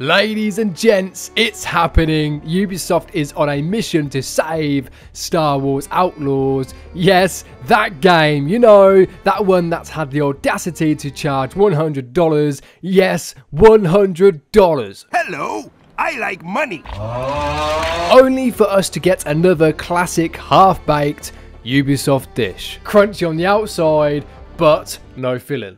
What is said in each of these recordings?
Ladies and gents, it's happening. Ubisoft is on a mission to save Star Wars Outlaws. Yes, that game, you know, that one that's had the audacity to charge $100. Yes, $100. Hello, I like money. Only for us to get another classic half-baked Ubisoft dish. Crunchy on the outside, but no filling.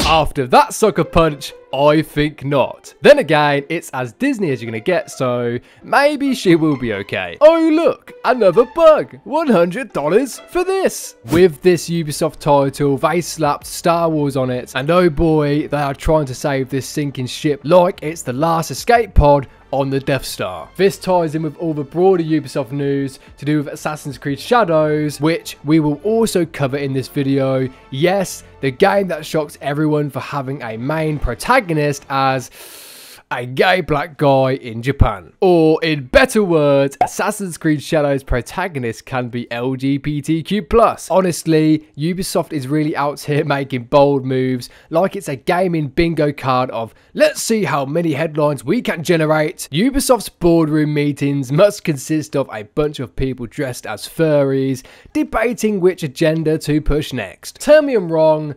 After that sucker punch, I think not. Then again, it's as Disney as you're gonna get, so maybe she will be okay. Oh look, another bug. $100 for this. With this Ubisoft title, they slapped Star Wars on it, and oh boy, they are trying to save this sinking ship like it's the last escape pod on the Death Star. This ties in with all the broader Ubisoft news to do with Assassin's Creed Shadows, which we will also cover in this video. Yes, the game that shocks everyone for having a main protagonist as a gay black guy in Japan. Or in better words, Assassin's Creed Shadows protagonist can be LGBTQ+. Honestly, Ubisoft is really out here making bold moves like it's a gaming bingo card of let's see how many headlines we can generate. Ubisoft's boardroom meetings must consist of a bunch of people dressed as furries debating which agenda to push next. Tell me I'm wrong,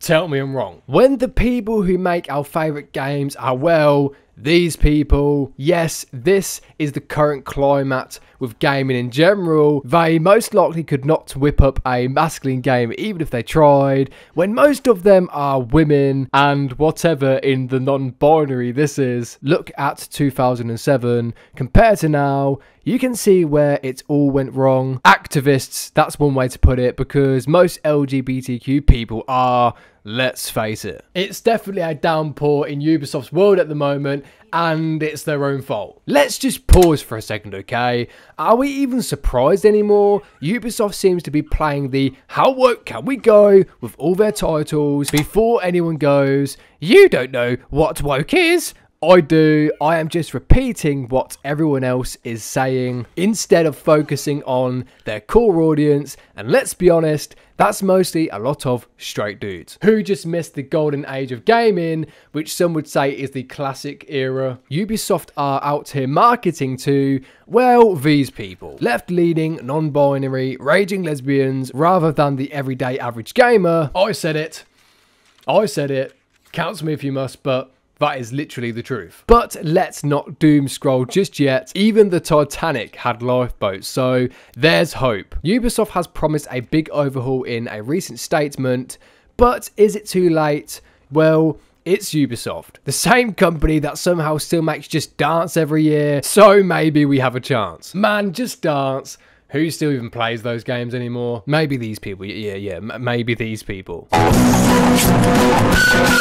Tell me I'm wrong. When the people who make our favourite games are, well, these people, yes, this is the current climate with gaming in general. They most likely could not whip up a masculine game even if they tried, when most of them are women and whatever in the non binary this is. Look at 2007 compared to now. You can see where it all went wrong. Activists, that's one way to put it, because most LGBTQ people are let's face it. It's definitely a downpour in Ubisoft's world at the moment, and it's their own fault. Let's just pause for a second, okay? Are we even surprised anymore? Ubisoft seems to be playing the how woke can we go with all their titles before anyone goes, you don't know what woke is? I do. I am just repeating what everyone else is saying instead of focusing on their core audience. And let's be honest, that's mostly a lot of straight dudes who just missed the golden age of gaming, which some would say is the classic era. Ubisoft are out here marketing to, well, these people. Left leaning, non binary, raging lesbians, rather than the everyday average gamer. I said it. I said it. Counts me if you must, but that is literally the truth. But let's not doom scroll just yet. Even the Titanic had lifeboats, so there's hope. Ubisoft has promised a big overhaul in a recent statement, but is it too late? Well, it's Ubisoft, the same company that somehow still makes Just Dance every year, so maybe we have a chance. Man, Just Dance who still even plays those games anymore? Maybe these people. Yeah, yeah, maybe these people.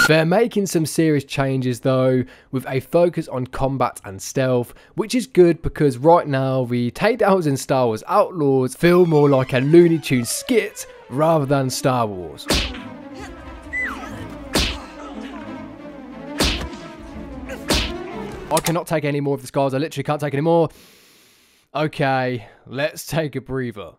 They're making some serious changes though, with a focus on combat and stealth, which is good because right now the takedowns in Star Wars Outlaws feel more like a Looney Tunes skit rather than Star Wars. I cannot take any more of the scars. I literally can't take any more. Okay, let's take a breather.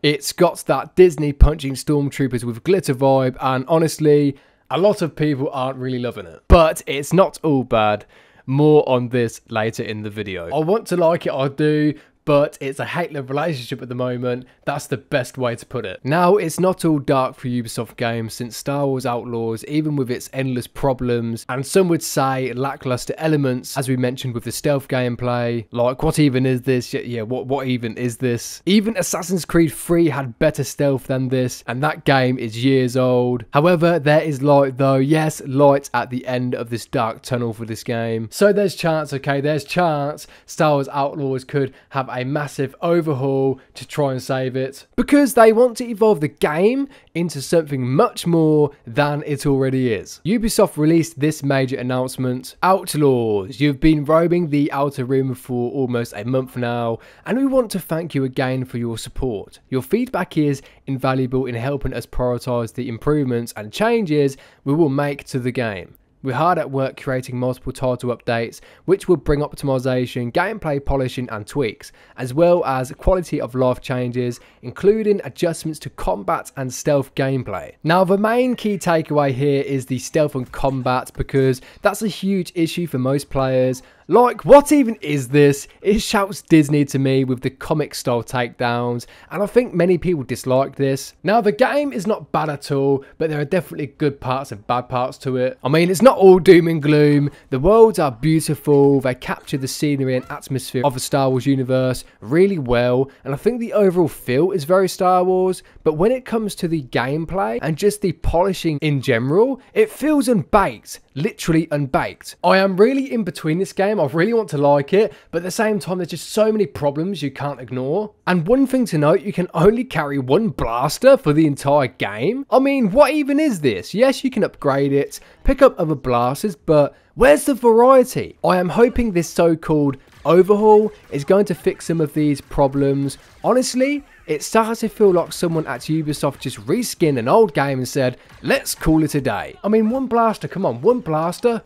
It's got that Disney punching stormtroopers with glitter vibe, and honestly, a lot of people aren't really loving it. But it's not all bad. More on this later in the video. I want to like it, I do, but it's a hate-love relationship at the moment. That's the best way to put it. Now, it's not all dark for Ubisoft games since Star Wars Outlaws, even with its endless problems, and some would say lackluster elements, as we mentioned with the stealth gameplay, like what even is this? Yeah, what, what even is this? Even Assassin's Creed 3 had better stealth than this, and that game is years old. However, there is light though. Yes, light at the end of this dark tunnel for this game. So there's chance, okay, there's chance Star Wars Outlaws could have a massive overhaul to try and save it because they want to evolve the game into something much more than it already is. Ubisoft released this major announcement Outlaws, you've been roaming the outer rim for almost a month now, and we want to thank you again for your support. Your feedback is invaluable in helping us prioritize the improvements and changes we will make to the game. We're hard at work creating multiple title updates, which will bring optimization, gameplay polishing, and tweaks, as well as quality of life changes, including adjustments to combat and stealth gameplay. Now, the main key takeaway here is the stealth and combat because that's a huge issue for most players. Like, what even is this? It shouts Disney to me with the comic style takedowns, and I think many people dislike this. Now, the game is not bad at all, but there are definitely good parts and bad parts to it. I mean, it's not all doom and gloom. The worlds are beautiful, they capture the scenery and atmosphere of the Star Wars universe really well, and I think the overall feel is very Star Wars, but when it comes to the gameplay and just the polishing in general, it feels unbaked, literally unbaked. I am really in between this game game. I really want to like it, but at the same time, there's just so many problems you can't ignore. And one thing to note, you can only carry one blaster for the entire game. I mean, what even is this? Yes, you can upgrade it, pick up other blasters, but where's the variety? I am hoping this so-called overhaul is going to fix some of these problems. Honestly, it starts to feel like someone at Ubisoft just reskinned an old game and said, let's call it a day. I mean, one blaster, come on, one blaster.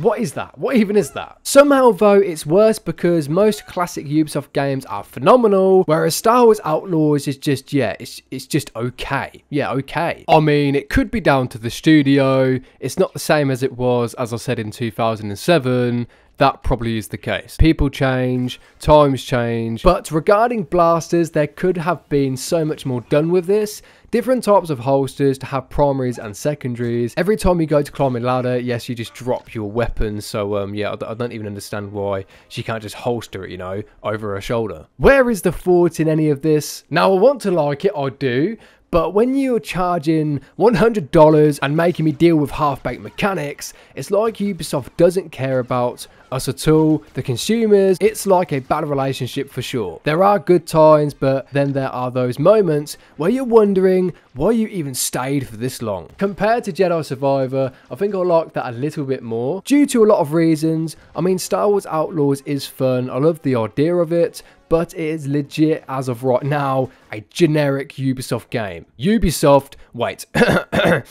What is that? What even is that? Somehow though, it's worse because most classic Ubisoft games are phenomenal, whereas Star Wars Outlaws is just, yeah, it's, it's just okay. Yeah, okay. I mean, it could be down to the studio. It's not the same as it was, as I said, in 2007 that probably is the case. People change, times change, but regarding blasters, there could have been so much more done with this. Different types of holsters to have primaries and secondaries. Every time you go to climb a ladder, yes, you just drop your weapon. So, um, yeah, I, don't even understand why she can't just holster it, you know, over her shoulder. Where is the thought in any of this? Now, I want to like it, I do, but when you're charging $100 and making me deal with half-baked mechanics, it's like Ubisoft doesn't care about us at all, the consumers. It's like a bad relationship for sure. There are good times, but then there are those moments where you're wondering why you even stayed for this long. Compared to Jedi Survivor, I think I like that a little bit more, due to a lot of reasons. I mean, Star Wars Outlaws is fun, I love the idea of it, but it is legit as of right now a generic Ubisoft game. Ubisoft, wait.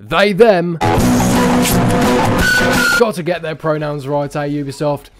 they, them. Got to get their pronouns right, eh, Ubisoft?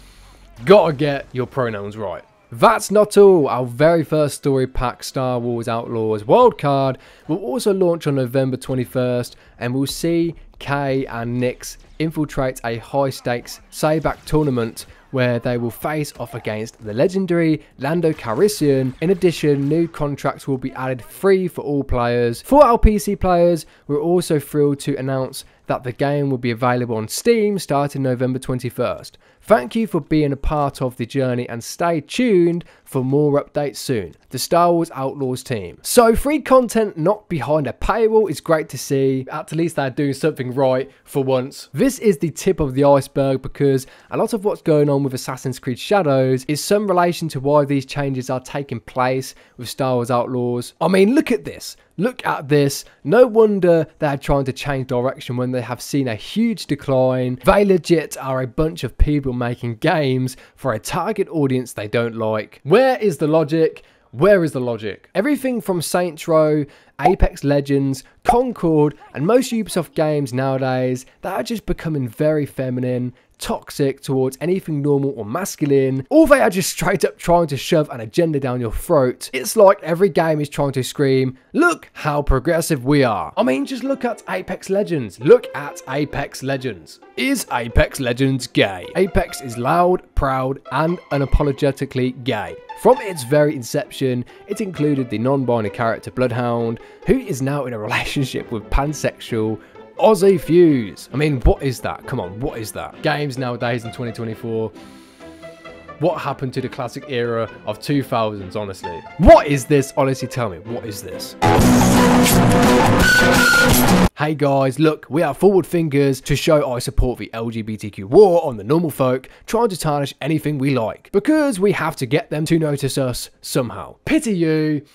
Gotta get your pronouns right. That's not all. Our very first story pack, Star Wars Outlaws Wildcard, will also launch on November 21st, and we'll see Kay and Nix infiltrate a high stakes Sabacc tournament where they will face off against the legendary Lando Calrissian. In addition, new contracts will be added free for all players. For our PC players, we're also thrilled to announce that the game will be available on Steam starting November 21st. Thank you for being a part of the journey and stay tuned for more updates soon. The Star Wars Outlaws team. So free content not behind a paywall is great to see. At least they're doing something right for once. This is the tip of the iceberg because a lot of what's going on with Assassin's Creed Shadows is some relation to why these changes are taking place with Star Wars Outlaws. I mean, look at this. Look at this. No wonder they're trying to change direction when they have seen a huge decline. They legit are a bunch of people making games for a target audience they don't like. Where is the logic? Where is the logic? Everything from Saints Row, Apex Legends, Concord, and most Ubisoft games nowadays, that are just becoming very feminine, toxic towards anything normal or masculine, or they are just straight up trying to shove an agenda down your throat. It's like every game is trying to scream, look how progressive we are. I mean, just look at Apex Legends. Look at Apex Legends. Is Apex Legends gay? Apex is loud, proud, and unapologetically gay. From its very inception, it included the non-binary character Bloodhound, who is now in a relationship with pansexual Aussie Fuse. I mean, what is that? Come on, what is that? Games nowadays in 2024. What happened to the classic era of 2000s, honestly? What is this? Honestly, tell me, what is this? Hey guys, look, we are forward fingers to show I support the LGBTQ war on the normal folk, trying to tarnish anything we like. Because we have to get them to notice us somehow. Pity you,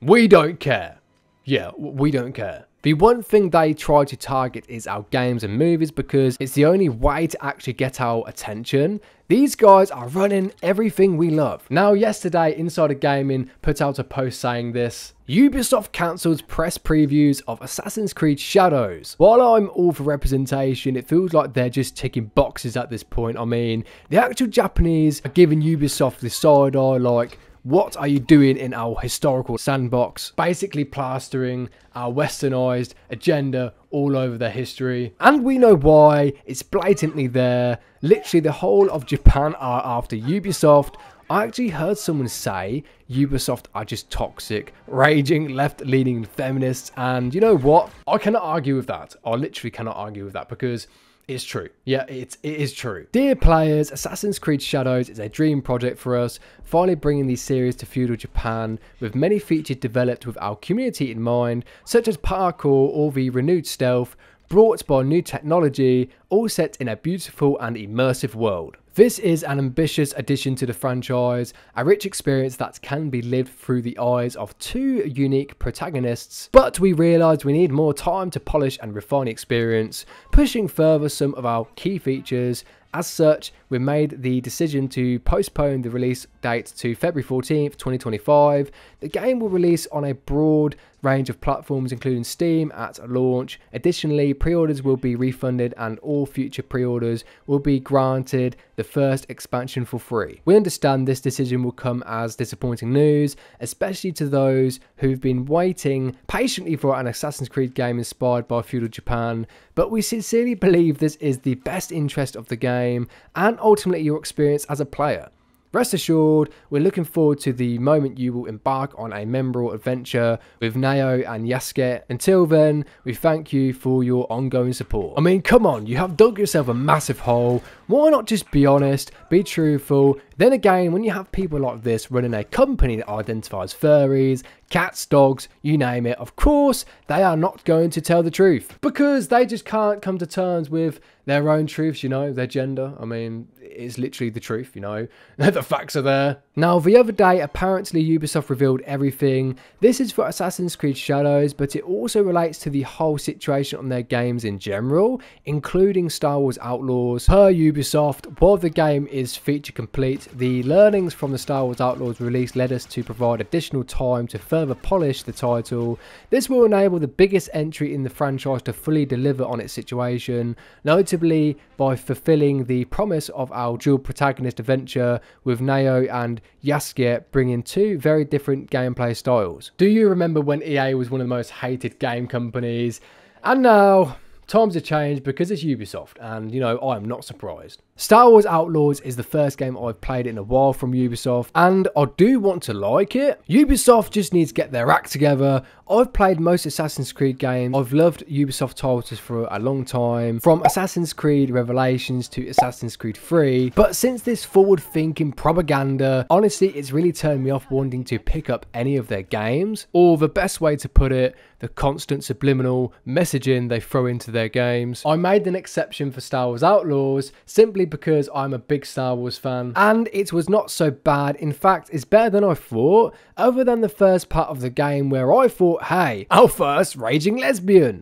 we don't care. Yeah, we don't care. The one thing they try to target is our games and movies because it's the only way to actually get our attention. These guys are running everything we love. Now, yesterday, Insider Gaming put out a post saying this. Ubisoft cancels press previews of Assassin's Creed Shadows. While I'm all for representation, it feels like they're just ticking boxes at this point. I mean, the actual Japanese are giving Ubisoft the side eye like, what are you doing in our historical sandbox? Basically plastering our westernized agenda all over their history. And we know why. It's blatantly there. Literally the whole of Japan are after Ubisoft. I actually heard someone say Ubisoft are just toxic, raging, left-leaning feminists, and you know what? I cannot argue with that. I literally cannot argue with that because it's true. Yeah, it's, it is true. Dear players, Assassin's Creed Shadows is a dream project for us, finally bringing these series to feudal Japan, with many features developed with our community in mind, such as parkour or the renewed stealth, brought by new technology, all set in a beautiful and immersive world. This is an ambitious addition to the franchise, a rich experience that can be lived through the eyes of two unique protagonists, but we realise we need more time to polish and refine the experience, pushing further some of our key features. As such, we made the decision to postpone the release date to February 14th, 2025. The game will release on a broad range of platforms, including Steam at launch. Additionally, pre orders will be refunded and all future pre orders will be granted the first expansion for free. We understand this decision will come as disappointing news, especially to those who've been waiting patiently for an Assassin's Creed game inspired by feudal Japan, but we sincerely believe this is the best interest of the game and ultimately your experience as a player. Rest assured, we're looking forward to the moment you will embark on a memorable adventure with Nao and Yasuke. Until then, we thank you for your ongoing support. I mean, come on, you have dug yourself a massive hole. Why not just be honest, be truthful? Then again, when you have people like this running a company that identifies furries, cats, dogs, you name it, of course, they are not going to tell the truth because they just can't come to terms with their own truths, you know, their gender. I mean, it's literally the truth, you know, the facts are there. Now, the other day, apparently Ubisoft revealed everything. This is for Assassin's Creed Shadows, but it also relates to the whole situation on their games in general, including Star Wars Outlaws. Per Ubisoft, while the game is feature complete, the learnings from the Star Wars Outlaws release led us to provide additional time to further polish the title. This will enable the biggest entry in the franchise to fully deliver on its situation, notably by fulfilling the promise of our dual protagonist adventure with Nao and Yasuke bringing two very different gameplay styles. Do you remember when EA was one of the most hated game companies? And now, times have changed because it's Ubisoft, and you know, I am not surprised. Star Wars Outlaws is the first game I've played in a while from Ubisoft, and I do want to like it. Ubisoft just needs to get their act together. I've played most Assassin's Creed games. I've loved Ubisoft titles for a long time, from Assassin's Creed Revelations to Assassin's Creed 3. But since this forward-thinking propaganda, honestly, it's really turned me off wanting to pick up any of their games. Or the best way to put it, the constant subliminal messaging they throw into their games. I made an exception for Star Wars Outlaws simply because I'm a big Star Wars fan. And it was not so bad. In fact, it's better than I thought, other than the first part of the game where I thought, hey, our first raging lesbian.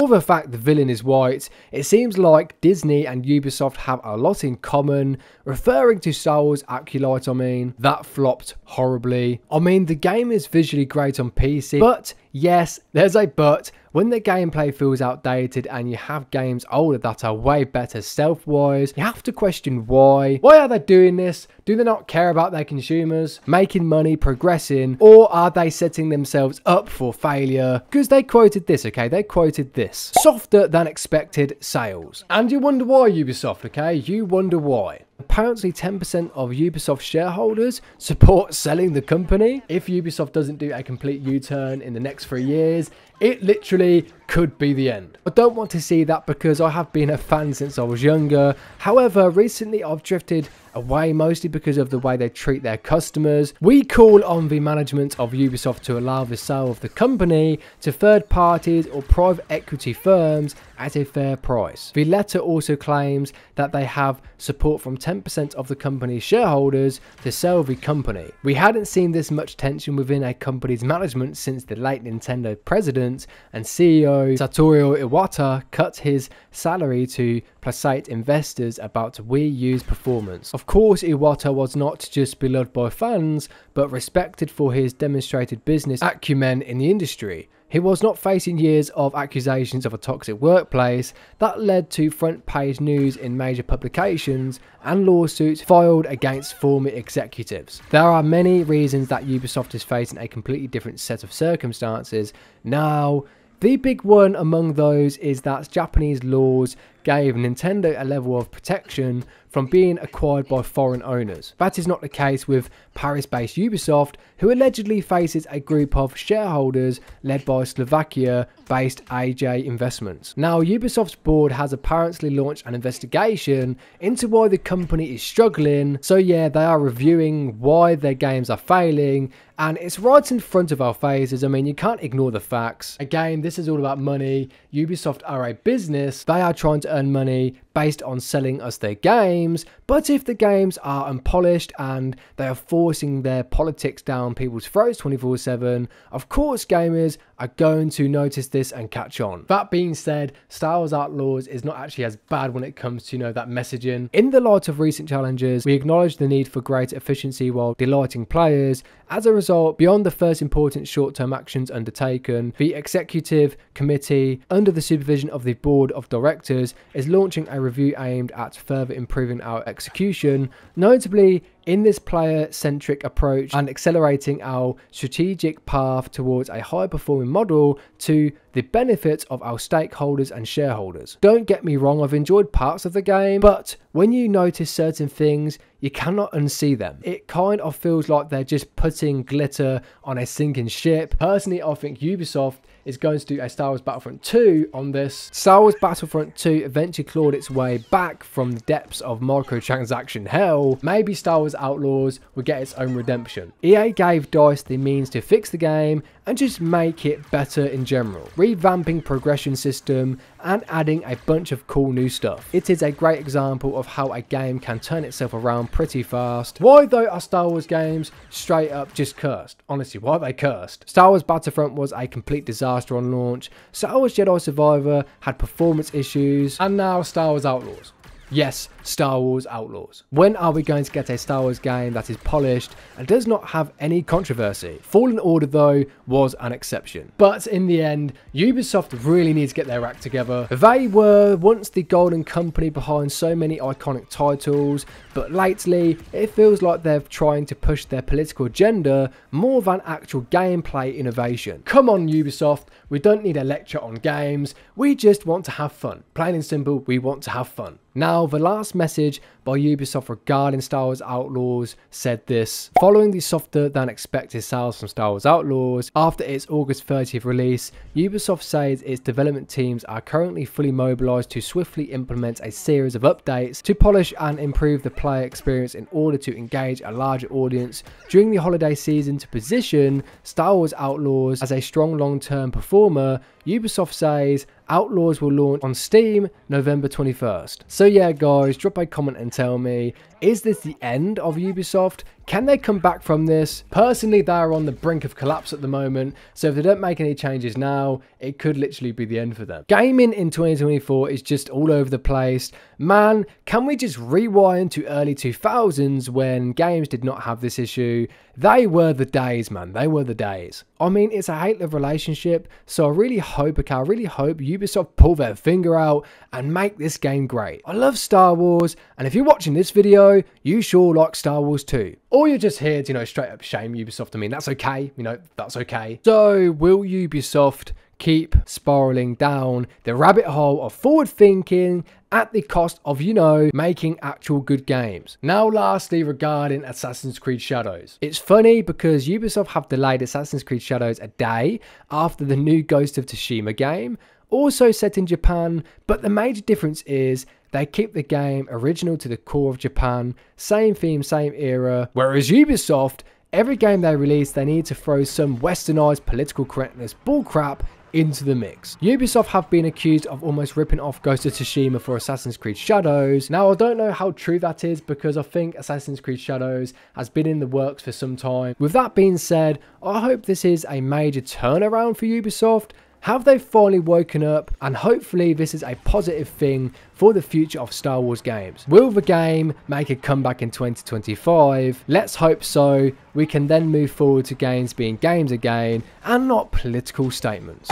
Or the fact the villain is white, it seems like Disney and Ubisoft have a lot in common, referring to Star Wars Acolyte, I mean. That flopped horribly. I mean, the game is visually great on PC, but yes, there's a but, when the gameplay feels outdated and you have games older that are way better stealth-wise, you have to question why. Why are they doing this? Do they not care about their consumers, making money, progressing, or are they setting themselves up for failure? Because they quoted this, okay? They quoted this. Softer than expected sales. And you wonder why, Ubisoft, okay? You wonder why. Apparently 10% of Ubisoft shareholders support selling the company. If Ubisoft doesn't do a complete U-turn in the next three years, it literally could be the end. I don't want to see that because I have been a fan since I was younger. However, recently I've drifted away mostly because of the way they treat their customers. We call on the management of Ubisoft to allow the sale of the company to third parties or private equity firms at a fair price. The letter also claims that they have support from 10% of the company's shareholders to sell the company. We hadn't seen this much tension within a company's management since the late Nintendo president and CEO Satoru Iwata cut his salary to placate investors about Wii U's performance. Of course, Iwata was not just beloved by fans, but respected for his demonstrated business acumen in the industry. He was not facing years of accusations of a toxic workplace that led to front page news in major publications and lawsuits filed against former executives. There are many reasons that Ubisoft is facing a completely different set of circumstances now. The big one among those is that Japanese laws gave Nintendo a level of protection from being acquired by foreign owners. That is not the case with Paris-based Ubisoft, who allegedly faces a group of shareholders led by Slovakia-based AJ Investments. Now, Ubisoft's board has apparently launched an investigation into why the company is struggling, so yeah, they are reviewing why their games are failing, and it's right in front of our faces. I mean, you can't ignore the facts. Again, this is all about money. Ubisoft are a business. They are trying to earn money based on selling us their games. But if the games are unpolished and they are forcing their politics down people's throats 24 7, of course gamers are going to notice this and catch on. That being said, Star Wars Outlaws is not actually as bad when it comes to, you know, that messaging. In the light of recent challenges, we acknowledge the need for greater efficiency while delighting players. As a result, beyond the first important short-term actions undertaken, the executive committee, under the supervision of the board of directors, is launching a review aimed at further improving our execution, notably in this player centric approach and accelerating our strategic path towards a high performing model to the benefit of our stakeholders and shareholders. Don't get me wrong, I've enjoyed parts of the game, but when you notice certain things, you cannot unsee them. It kind of feels like they're just putting glitter on a sinking ship. Personally, I think Ubisoft is going to do a Star Wars Battlefront 2 on this. Star Wars Battlefront 2 eventually clawed its way back from the depths of microtransaction hell. Maybe Star Wars Outlaws would get its own redemption. EA gave DICE the means to fix the game and just make it better in general, revamping progression system and adding a bunch of cool new stuff. It is a great example of how a game can turn itself around pretty fast. Why though are Star Wars games straight up just cursed? Honestly, why are they cursed? Star Wars Battlefront was a complete disaster on launch, Star Wars Jedi Survivor had performance issues, and now Star Wars Outlaws. Yes, Star Wars Outlaws. When are we going to get a Star Wars game that is polished and does not have any controversy? Fallen Order, though, was an exception. But in the end, Ubisoft really needs to get their act together. They were once the golden company behind so many iconic titles, but lately, it feels like they're trying to push their political agenda more than actual gameplay innovation. Come on, Ubisoft, we don't need a lecture on games, we just want to have fun. Plain and simple, we want to have fun. Now, the last message by Ubisoft regarding Star Wars Outlaws said this. Following the softer than expected sales from Star Wars Outlaws, after its August 30th release, Ubisoft says its development teams are currently fully mobilized to swiftly implement a series of updates to polish and improve the player experience in order to engage a larger audience during the holiday season to position Star Wars Outlaws as a strong long-term performer Ubisoft says Outlaws will launch on Steam November 21st. So yeah guys, drop a comment and tell me, is this the end of Ubisoft? Can they come back from this? Personally, they are on the brink of collapse at the moment, so if they don't make any changes now, it could literally be the end for them. Gaming in 2024 is just all over the place. Man, can we just rewind to early 2000s when games did not have this issue? They were the days, man. They were the days. I mean, it's a hate-love relationship, so I really hope, okay, I really hope Ubisoft pull their finger out and make this game great. I love Star Wars, and if you're watching this video, you sure like Star Wars too. Or you're just here to, you know, straight up shame Ubisoft. I mean, that's okay. You know, that's okay. So, will Ubisoft keep spiraling down the rabbit hole of forward thinking at the cost of, you know, making actual good games. Now, lastly, regarding Assassin's Creed Shadows. It's funny because Ubisoft have delayed Assassin's Creed Shadows a day after the new Ghost of Tsushima game. also set in Japan, but the major difference is they keep the game original to the core of Japan, same theme, same era, whereas Ubisoft, every game they release, they need to throw some westernized political correctness bullcrap into the mix. Ubisoft have been accused of almost ripping off Ghost of Tsushima for Assassin's Creed Shadows. Now I don't know how true that is because I think Assassin's Creed Shadows has been in the works for some time. With that being said, I hope this is a major turnaround for Ubisoft have they finally woken up? And hopefully this is a positive thing for the future of Star Wars games. Will the game make a comeback in 2025? Let's hope so. We can then move forward to games being games again and not political statements.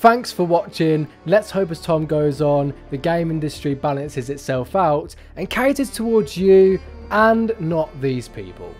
Thanks for watching. Let's hope as time goes on, the game industry balances itself out and caters towards you and not these people.